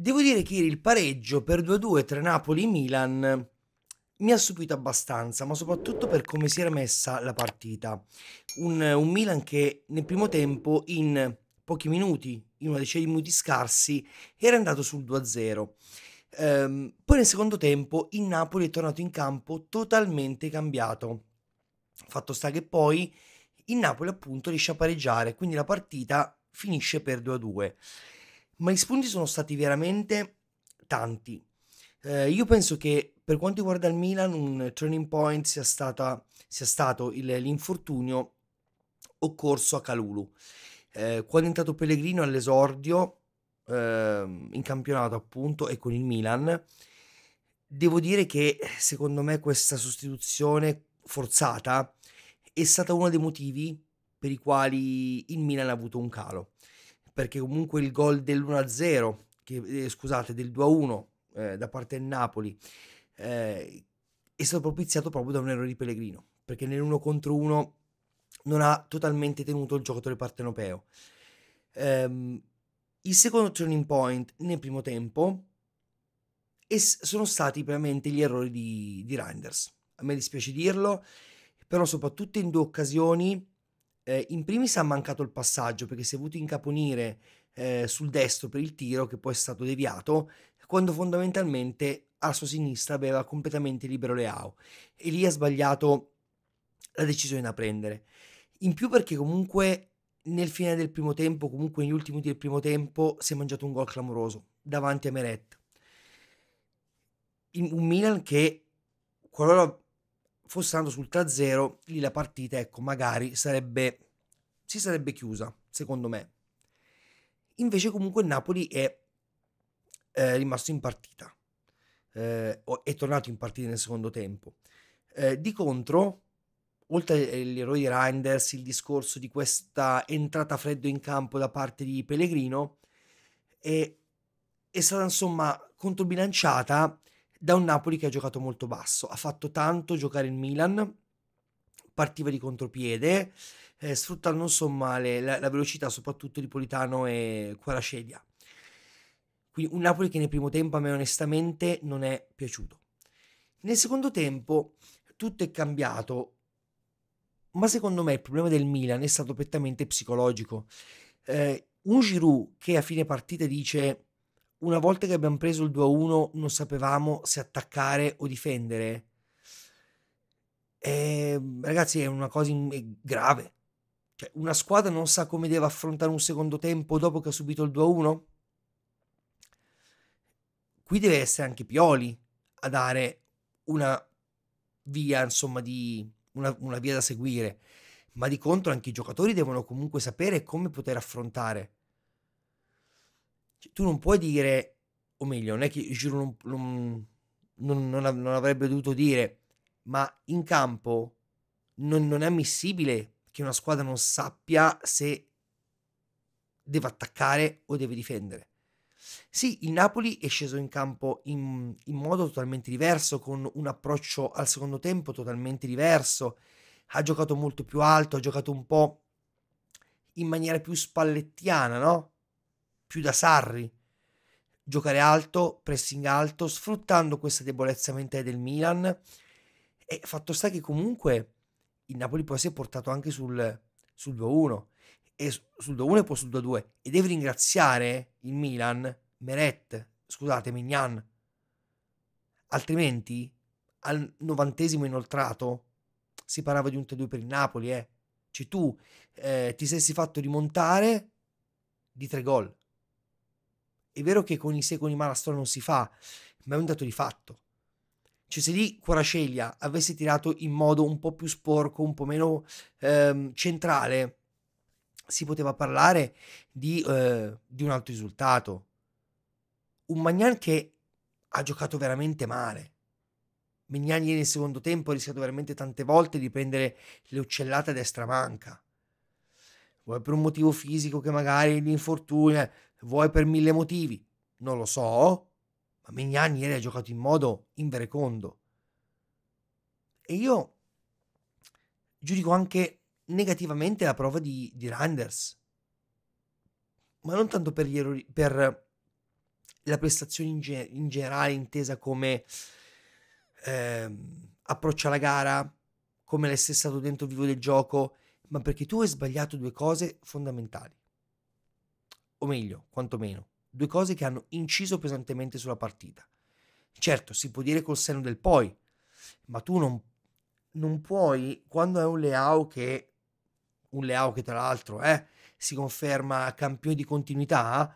Devo dire che il pareggio per 2-2 tra Napoli e Milan mi ha stupito abbastanza, ma soprattutto per come si era messa la partita. Un, un Milan che nel primo tempo, in pochi minuti, in una decina di minuti scarsi, era andato sul 2-0. Ehm, poi nel secondo tempo il Napoli è tornato in campo totalmente cambiato. Fatto sta che poi il Napoli appunto riesce a pareggiare, quindi la partita finisce per 2-2. Ma gli spunti sono stati veramente tanti. Eh, io penso che per quanto riguarda il Milan un turning point sia, stata, sia stato il, l'infortunio occorso a Calulu. Eh, quando è entrato Pellegrino all'esordio eh, in campionato appunto e con il Milan, devo dire che secondo me questa sostituzione forzata è stata uno dei motivi per i quali il Milan ha avuto un calo. Perché comunque il gol dell'1-0, che, eh, scusate, del 2-1 eh, da parte del Napoli, eh, è stato propiziato proprio da un errore di Pellegrino. Perché nell'uno contro uno non ha totalmente tenuto il giocatore partenopeo. Um, il secondo turning point nel primo tempo es- sono stati veramente gli errori di, di Reinders. A me dispiace dirlo, però soprattutto in due occasioni, eh, in primis ha mancato il passaggio perché si è avuto incaponire eh, sul destro per il tiro che poi è stato deviato, quando fondamentalmente a sua sinistra aveva completamente libero Leao e lì ha sbagliato la decisione da prendere. In più perché comunque nel finale del primo tempo, comunque negli ultimi del primo tempo, si è mangiato un gol clamoroso davanti a Meret. In un Milan che qualora fosse andato sul 3-0, lì la partita, ecco, magari sarebbe, si sarebbe chiusa, secondo me. Invece comunque Napoli è eh, rimasto in partita, eh, è tornato in partita nel secondo tempo. Eh, di contro, oltre agli eroi di Reinders, il discorso di questa entrata freddo in campo da parte di Pellegrino, è, è stata insomma controbilanciata da un Napoli che ha giocato molto basso, ha fatto tanto giocare il Milan, partiva di contropiede, eh, sfruttando insomma le, la, la, velocità soprattutto di Politano e Quaracelia. Quindi un Napoli che nel primo tempo a me onestamente non è piaciuto. Nel secondo tempo tutto è cambiato, ma secondo me il problema del Milan è stato prettamente psicologico. Eh, un Giroud che a fine partita dice una volta che abbiamo preso il 2-1 non sapevamo se attaccare o difendere. E, ehm, ragazzi, è una cosa in- grave. Cioè, una squadra non sa come deve affrontare un secondo tempo dopo che ha subito il 2-1? Qui deve essere anche Pioli a dare una via, insomma, di una, una via da seguire. Ma di contro anche i giocatori devono comunque sapere come poter affrontare cioè, tu non puoi dire, o meglio, non è che Giroud non, non, non, non, avrebbe dovuto dire, ma in campo non, è ammissibile che una squadra non sappia se deve attaccare o deve difendere. Sì, il Napoli è sceso in campo in, in, modo totalmente diverso, con un approccio al secondo tempo totalmente diverso. Ha giocato molto più alto, ha giocato un po' in maniera più spallettiana, no? Più da Sarri. Giocare alto, pressing alto, sfruttando questa debolezza mentale del Milan. E fatto sta che comunque il Napoli poi si è portato anche sul, sul 2-1 e sul 2-1 e poi sul 2-2 e deve ringraziare il Milan, Meret, scusate, Mignan. Altrimenti al novantesimo inoltrato si parlava di un 3-2 per il Napoli, eh. Cioè tu eh, ti sei fatto rimontare di tre gol. È vero che con i sé con i Malastro non si fa, ma è un dato di fatto. Cioè, se lì Quaraceglia avesse tirato in modo un po' più sporco, un po' meno ehm, centrale, si poteva parlare di, eh, di, un altro risultato. Un Magnan che ha giocato veramente male. Mignani nel secondo tempo ha rischiato veramente tante volte di prendere le uccellate a destra manca. Vuoi per un motivo fisico che magari l'infortunio, Vuoi per mille motivi? Non lo so. Ma Mignani ieri ha giocato in modo inverecondo. E io giudico anche negativamente la prova di, di Randers. Ma non tanto per errori, per la prestazione in, ge- in generale intesa come eh, approccio alla gara, come l'essere stato dentro vivo del gioco, ma perché tu hai sbagliato due cose fondamentali. O meglio, quantomeno, due cose che hanno inciso pesantemente sulla partita. Certo, si può dire col seno del poi, ma tu non, non puoi, quando è un Leao che, un Leao che tra l'altro eh, si conferma campione di continuità,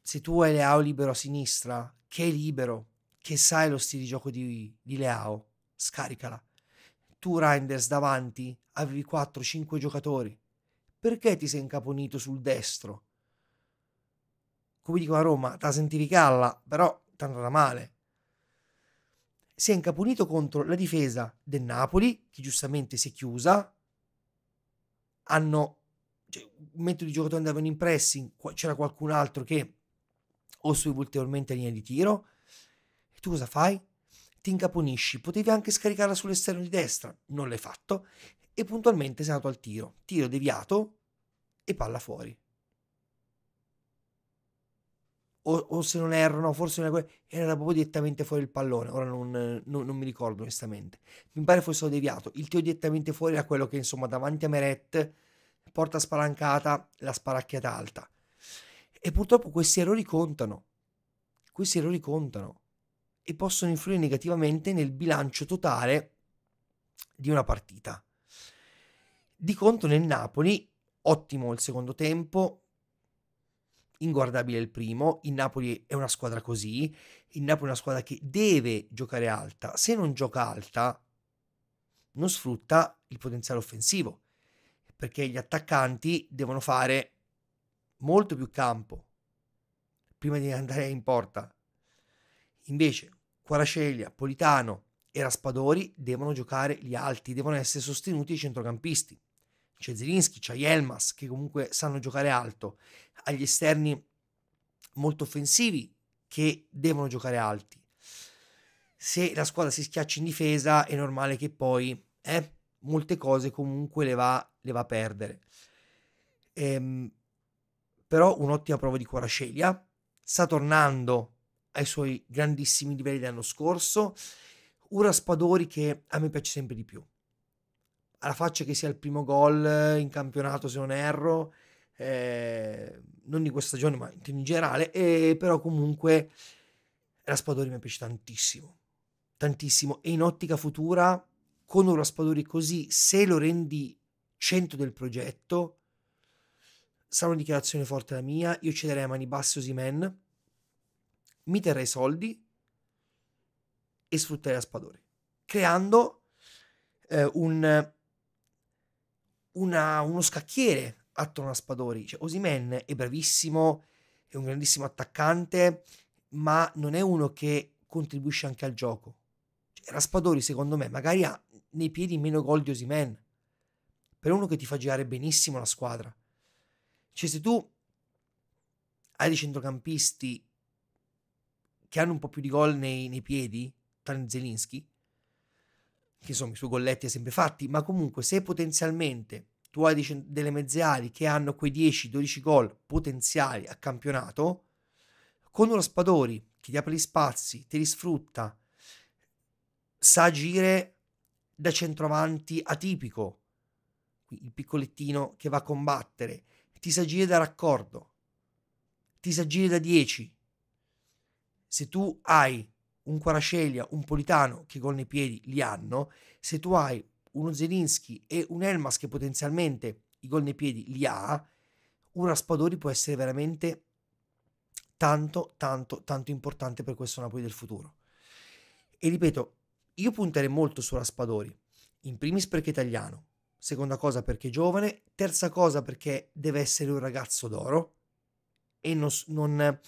se tu hai Leao libero a sinistra, che è libero, che sai lo stile di gioco di, di Leao, scaricala. Tu Reinders davanti avevi 4-5 giocatori. Perché ti sei incaponito sul destro? Come dico a Roma, te la sentivi calla, però andata male. Si è incaponito contro la difesa del Napoli, che giustamente si è chiusa. Hanno cioè, mentre i giocatori andavano in pressing, c'era qualcun altro che ostruiva ulteriormente la linea di tiro. E tu cosa fai? Ti incaponisci. Potevi anche scaricarla sull'esterno di destra, non l'hai fatto. E puntualmente sei andato al tiro. Tiro deviato e palla fuori. O, o, se non erro, no, forse non era, era, proprio direttamente fuori il pallone. Ora non, non, non, mi ricordo onestamente. Mi pare fosse deviato. Il tiro direttamente fuori era quello che, insomma, davanti a Meret porta spalancata, la sparacchiata alta. E purtroppo questi errori contano. Questi errori contano e possono influire negativamente nel bilancio totale di una partita. Di contro nel Napoli, ottimo il secondo tempo, inguardabile il primo, il Napoli è una squadra così, il Napoli è una squadra che deve giocare alta, se non gioca alta non sfrutta il potenziale offensivo perché gli attaccanti devono fare molto più campo prima di andare in porta. Invece, Quaraceglia, Politano e Raspadori devono giocare gli alti, devono essere sostenuti i centrocampisti. C'è Zelinski, c'è Elmas che comunque sanno giocare alto, agli esterni molto offensivi che devono giocare alti. Se la squadra si schiaccia in difesa è normale che poi eh, molte cose comunque le va, le va a perdere. Ehm, però un'ottima prova di Quarascelia, sta tornando ai suoi grandissimi livelli dell'anno scorso, un Raspadori che a me piace sempre di più. Alla faccia che sia il primo gol in campionato, se non erro, eh, non di questa stagione, ma in generale, e però comunque Raspadori mi piace tantissimo, tantissimo, e in ottica futura con un Raspadori così, se lo rendi centro del progetto, sarà una dichiarazione forte la mia, io cederei a mani basse Osimen, mi terrei soldi e sfrutterei Raspadori, creando eh, un, una, uno scacchiere attorno a Raspadori. Cioè, Osimen è bravissimo, è un grandissimo attaccante, ma non è uno che contribuisce anche al gioco. Cioè, Raspadori, secondo me, magari ha nei piedi meno gol di Osimen. Per uno che ti fa girare benissimo la squadra. Cioè, se tu hai dei centrocampisti che hanno un po' più di gol nei, nei piedi, tranne Zelinski, che insomma i suoi golletti ha sempre fatti, ma comunque se potenzialmente tu hai dei, delle mezzali che hanno quei 10-12 gol potenziali a campionato, con uno Spadori che ti apre gli spazi, te li sfrutta, sa agire da centroavanti atipico, il piccolettino che va a combattere, ti sa agire da raccordo, ti sa agire da 10. Se tu hai un Quarascelia, un Politano che gol nei piedi li hanno, se tu hai uno Zelinski e un Elmas che potenzialmente i gol nei piedi li ha, un Raspadori può essere veramente tanto, tanto, tanto importante per questo Napoli del futuro. E ripeto, io punterei molto su Raspadori, in primis perché è italiano, seconda cosa perché è giovane, terza cosa perché deve essere un ragazzo d'oro e non, non,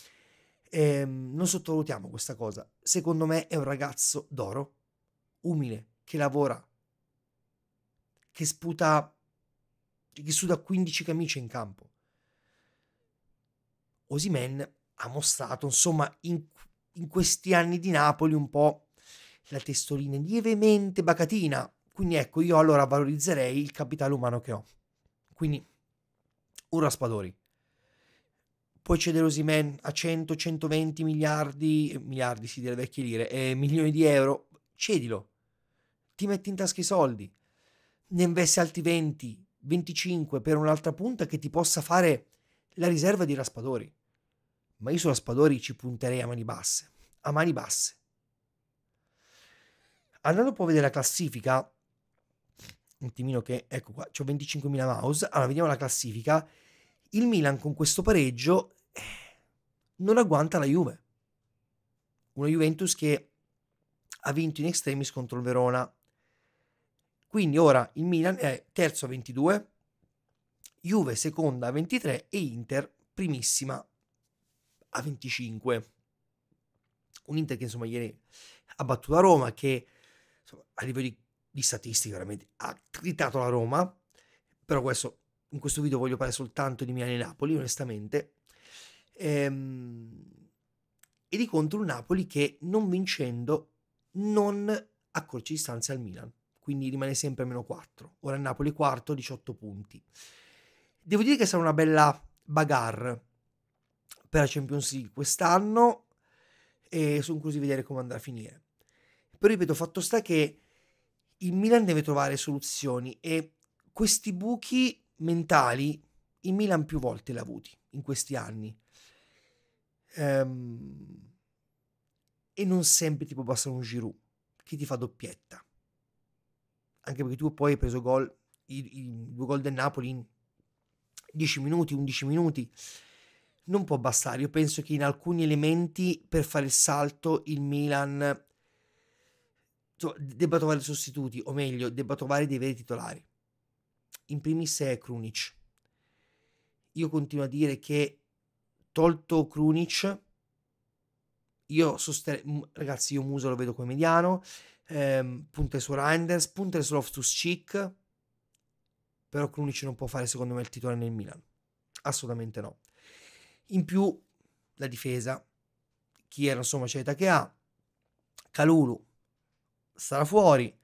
eh, non sottovalutiamo questa cosa. Secondo me è un ragazzo d'oro, umile, che lavora, che sputa, che suda 15 camicie in campo. Osimen ha mostrato, insomma, in, in questi anni di Napoli un po' la testolina lievemente bacatina. Quindi ecco, io allora valorizzerei il capitale umano che ho. Quindi un Raspadori. Puoi cedere Osimen a 100, 120 miliardi, miliardi si delle vecchie lire, e milioni di euro, cedilo, ti metti in tasca i soldi, ne investi altri 20, 25 per un'altra punta che ti possa fare la riserva di Raspadori. Ma io su Raspadori ci punterei a mani basse, a mani basse. Andando poi a vedere la classifica, un attimino che, ecco qua, ho 25.000 mouse, allora vediamo la classifica, il Milan con questo pareggio eh, non agguanta la Juve. Una Juventus che ha vinto in extremis contro il Verona. Quindi ora il Milan è terzo a 22, Juve seconda a 23 e Inter primissima a 25. Un Inter che insomma ieri ha battuto la Roma che insomma, a livello di, di statistica veramente ha tritato la Roma, però questo, in questo video voglio parlare soltanto di Milano e Napoli, onestamente. Ehm, e di contro un Napoli che non vincendo non accorcia distanze al Milan, quindi rimane sempre a meno 4. Ora il Napoli quarto, 18 punti. Devo dire che sarà una bella bagarre per la Champions League quest'anno e sono curioso di vedere come andrà a finire. Però ripeto, fatto sta che il Milan deve trovare soluzioni e questi buchi mentali il Milan più volte li ha avuti in questi anni. Ehm, e non sempre ti può bastare un Giroud che ti fa doppietta. Anche perché tu poi hai preso gol, i, i due gol del Napoli in 10 minuti, 11 minuti. Non può bastare. Io penso che in alcuni elementi per fare il salto il Milan debba trovare sostituti, o meglio, debba trovare dei veri titolari. In primis è Krunic. Io continuo a dire che tolto Krunic, io sostengo, ragazzi, io Muso lo vedo come mediano, ehm, punta su Reinders, punta su Loftus Cheek, però Krunic non può fare secondo me il titolare nel Milan. Assolutamente no. In più, la difesa, chi era insomma c'è l'età che ha, Calulu starà fuori,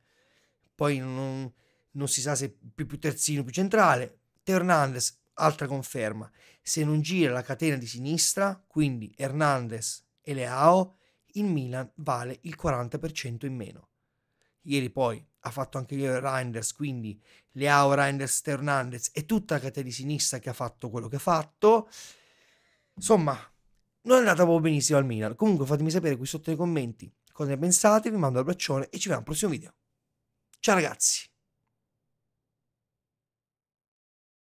poi non, non si sa se più, più terzino, più centrale. Teo Hernandez, altra conferma, se non gira la catena di sinistra, quindi Hernandez e Leao, il Milan vale il 40% in meno. Ieri poi ha fatto anche io Reinders, quindi Leao, Reinders, Hernandez e tutta la catena di sinistra che ha fatto quello che ha fatto. Insomma, non è andata proprio benissimo al Milan. Comunque fatemi sapere qui sotto nei commenti cosa ne pensate, vi mando un abbraccione e ci vediamo al prossimo video. Ciao ragazzi!